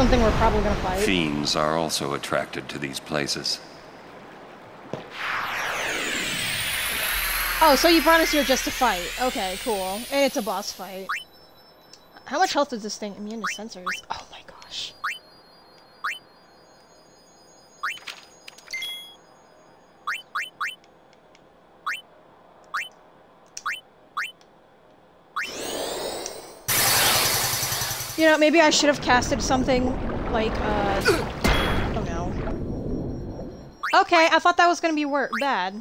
something we're probably gonna fight. Fiends are also attracted to these places. Oh, so you brought us here just to fight. Okay, cool. And it's a boss fight. How much health does this thing immune to sensors? Oh my gosh. You know, maybe I should have casted something like, uh... Oh no. Okay, I thought that was gonna be wor bad.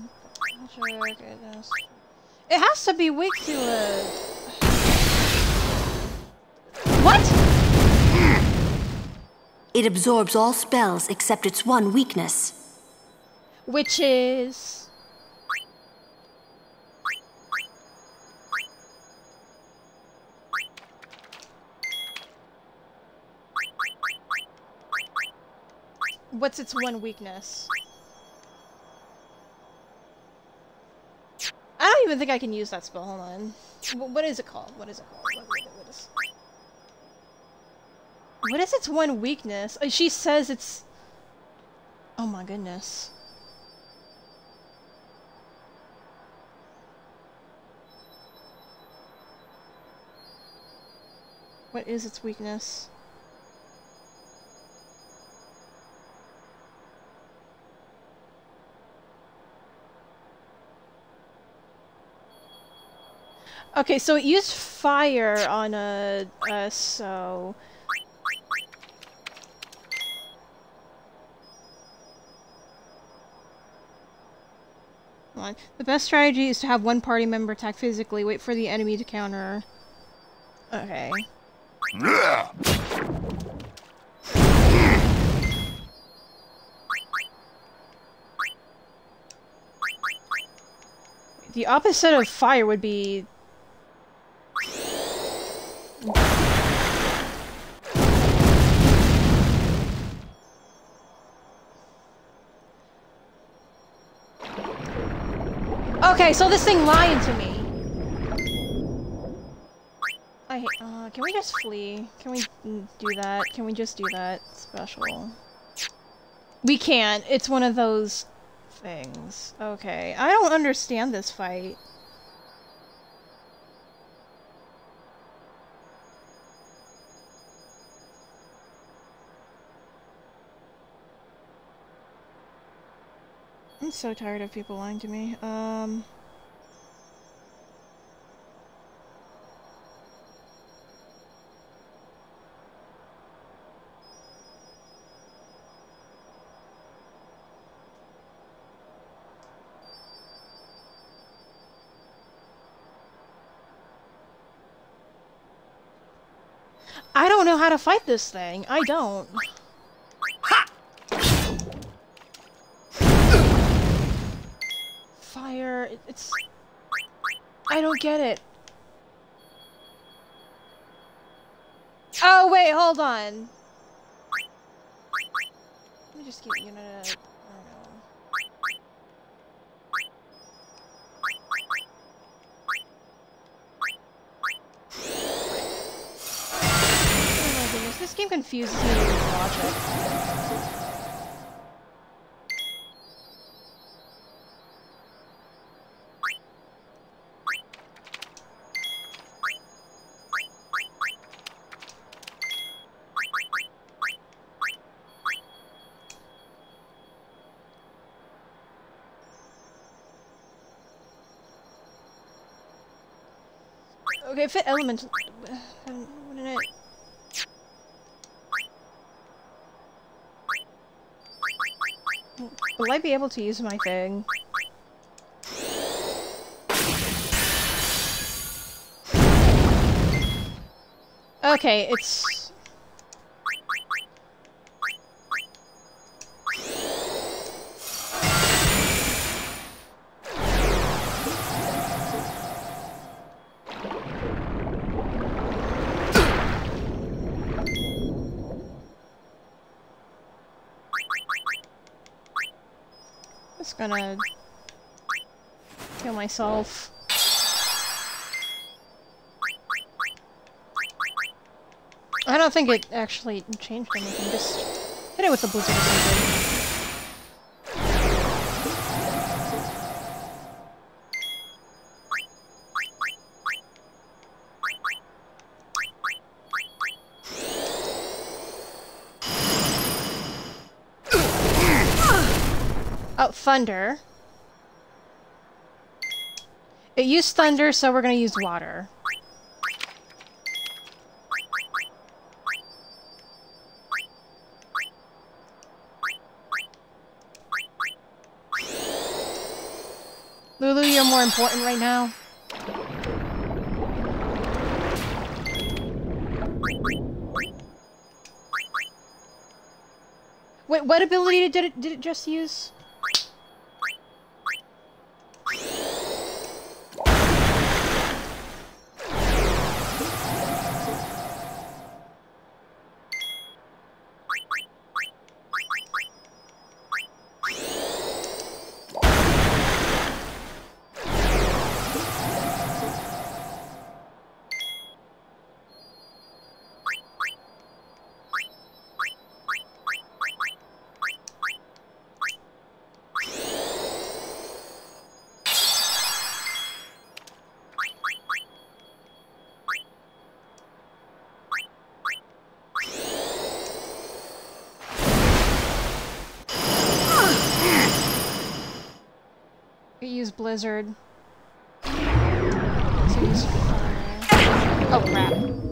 It has to be weak to a... What? It absorbs all spells except its one weakness. Which is... What's its one weakness? I don't even think I can use that spell. Hold on. what is it called? What is it called? What, what, what, is... what is its one weakness? Uh, she says it's... Oh my goodness. What is its weakness? Okay, so it used fire on a, uh, so... The best strategy is to have one party member attack physically, wait for the enemy to counter. Okay. The opposite of fire would be Okay, so this thing lying to me. I uh, can we just flee? Can we do that? Can we just do that special? We can't. It's one of those things. Okay. I don't understand this fight. I'm so tired of people lying to me. Um... I don't know how to fight this thing. I don't. Fire. It's... I don't get it. Oh, wait, hold on. Let me just get you know. Oh my goodness, this game confuses me with logic. Okay, fit element. Wouldn't it? Will I be able to use my thing? Okay, it's... Just gonna kill myself. I don't think it actually changed anything. Just hit it with the blizzard or something. Thunder. It used thunder, so we're gonna use water. Lulu, you're more important right now. Wait, what ability did it did it just use? Blizzard. Oh crap.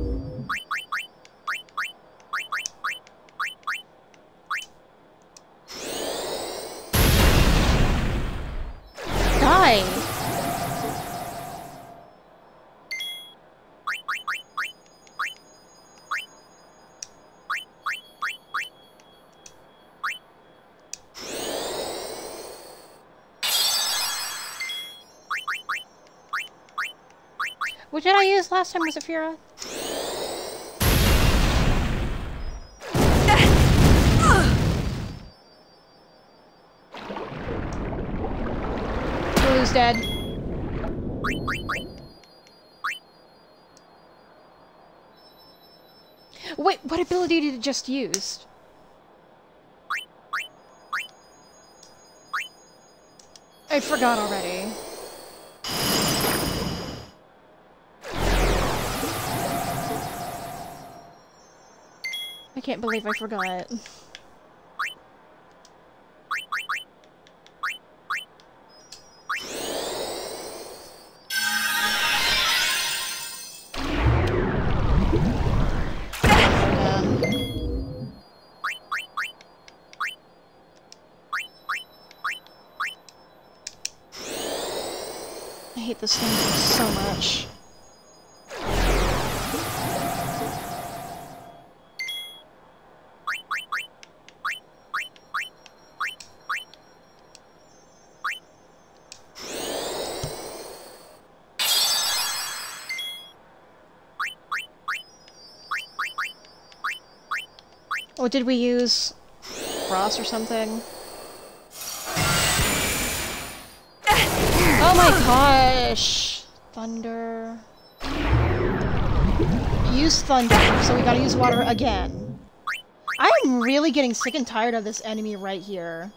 What did I use last time? Was it Fira? Lulu's dead. Wait, what ability did it just use? I forgot already. I can't believe I forgot. I hate this thing so much. Oh, did we use Frost or something? Oh my gosh! Thunder. Use thunder, so we gotta use water again. I'm really getting sick and tired of this enemy right here.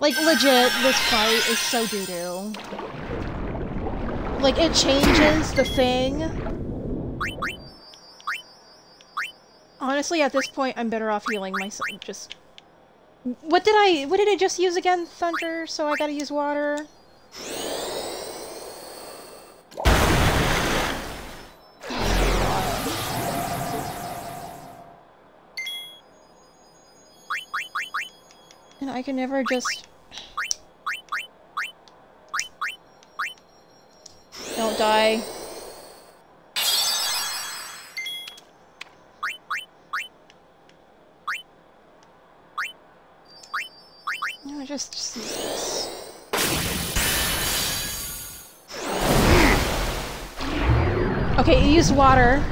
Like, legit, this fight is so doo-doo. Like, it changes the thing. Honestly, at this point, I'm better off healing myself. Just... What did I... What did I just use again? Thunder, so I gotta use water? And I can never just... die. No, just, just use. Okay, you use water.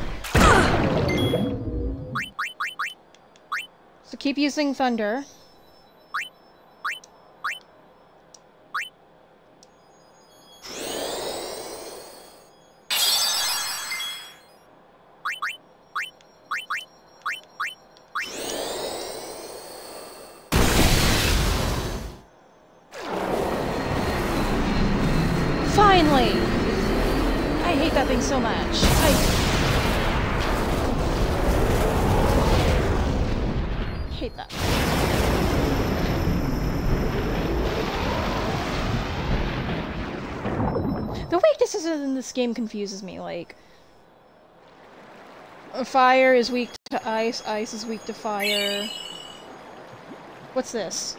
So keep using thunder. So much. I hate that. The weaknesses in this game confuses me, like... Fire is weak to ice, ice is weak to fire. What's this?